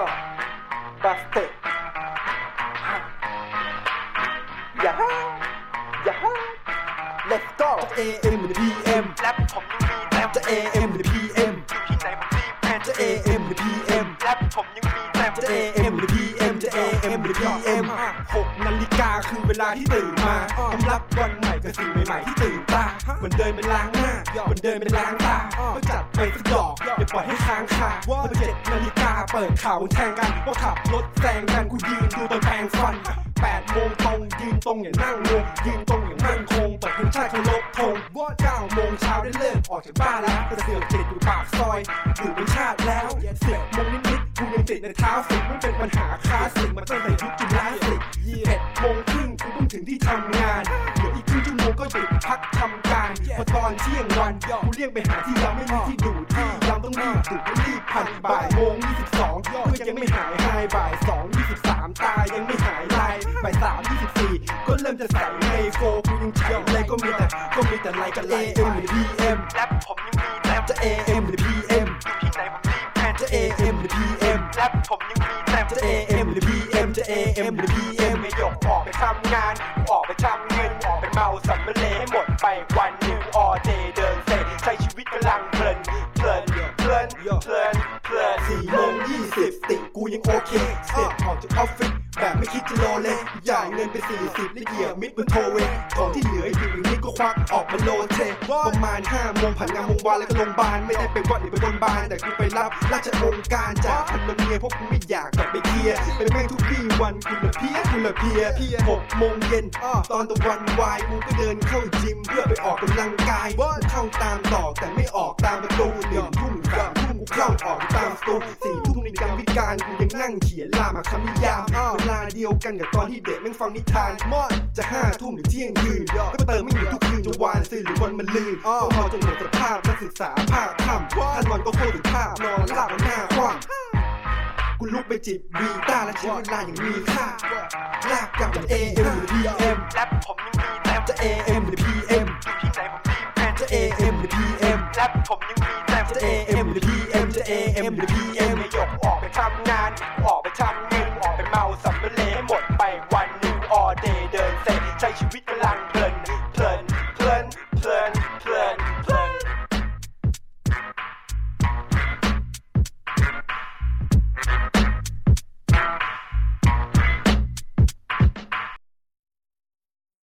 Yo, busted. Yeah, yeah. Let's go. จะ AM หรือ PM แรปผมยังมีเต็มจะ AM หรือ PM อยู่ที่ไหนผมรีบเพนจะ AM หรือ PM แรปผมยังมีเต็มจะ AM หรือ PM จะ AM หรือ PM 6นาฬิกา คือเวลาที่ตื่นมาผมรับวันใหม่กับสิ่งใหม่ๆที่ตื่นตาเหมือนเดินไปล้างหน้าเหมือนเดินไปล้างตาก็จัดไปสักดอกอย่าปล่อยให้ค้างคาว่าเจ็ดนาฬิกาเปิดข่าวแทงกันว่าขับรถแซงกันกูยืนดูตอนแปรงฟันแปดโมงตรงยืนตรงอย่างนั่งงงยืนตรงอย่างมั่นคงเปิดเพลงชาติเคารพธงว่าเก้าโมงเช้าได้เลิกออกจากบ้านแล้วแต่เสือกติดอยู่ปากซอยอยู่เป็นชาติแล้วสิบโมงนิดๆกูยังติดในเท้าสิมันเป็นปัญหาคลาสสิกมาตั้งแต่ยุคจุฬาสิกเจ็ดโมง ที่ทำงาน เดี๋ยวอีกครึ่งชั่วโมงก็หยุดพักทำการ พอตอนเที่ยงวันกูเรียกไปหาที่ยามไม่มีที่ดูดที่ยามต้องรีบดูดก็รีบพันบ่ายโมงยี่สิบสองก็ยังไม่หายหายบ่ายสองยี่สิบสามตายังไม่หายลายบ่ายสามยี่สิบสี่ก็เริ่มจะใส่ไฮโฟกูยังใช้เลยก็มีแต่ก็มีแต่ไลค์กับไลค์เอ็มหรือพีเอ็มแรปผมยังมีเต็มจะ AM หรือ PM อยู่ที่ไหนผมรีบเพนจะ AM หรือ PM แรปผมยังมีเต็มจะ AM หรือ PM ทำงานออกไปทำเงินออกไปเมาสัมเมเลให้หมดไปวันหนึ่งออเดย์เดินเซใช้ชีวิตกำลังเพลินเพลินเพลินเพลินเพลินสี่โมงยี่สิบติกูยังโอเคเสร็จออกจากออฟฟิศแบบไม่คิดจะรอเลยจ่ายเงินไปสี่สิบแล้วเหยียบมิดบนโทเวย์ของที่เหลืออยู่อีกนิดก็ควักออกมาโลเทประมาณห้าโมงผ่านงานวงวานแล้วก็โรงพยาบาลไม่ได้ไปวัดหรือไปบนบาน แต่กูไปรับราชองค์การจากพันเมียเพราะกูไม่อยากกลับไปเคลียร์เป็นแม่งทุกวี่วันกูละเพียกูละเพียหกโมงเย็นตอนตะวันวายกูก็เดินเข้าจิมเพื่อไปออกกำลังกายเข้าตามต่อแต่ไม่ออกตามประตูหนึ่งทุ่มสามทุ่มกูเข้าออกตามสตูสี่ทุ่ม กลางวิการกูยังนั่งเขียนลามาคำนิยามเวลาเดียวกันกับตอนที่เด็กแม่งฟังนิทานมอดจะห้าทุ่มหรือเที่ยงคืนก็เติมไม่อยู่ทุกคืนจะวานซื้อหรือวันมันลืนพวกเราจนหมดสภาพนักศึกษาภาคค่ำท่านวันก็โคตรภาพนอนหลับหน้าคว่ำกูลุกไปจิบบีต้าและใช้เวลาอย่างมีค่าลากกลับจาก AM หรือ PM แรปผมยังมีเต็มจะ AM หรือ PM อยู่ที่ไหนผมรีบเพนจะ AM หรือ PM แรปผมยังมีเต็มจะ AM หรือ PM จะ AM หรือ PM ไม่ยกออก ดไป